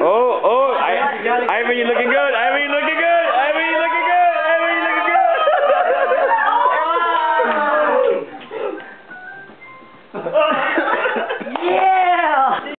Oh, oh, I, Ivan, you looking good. Ivan, you looking good. I mean looking good. I mean looking good. I mean looking good.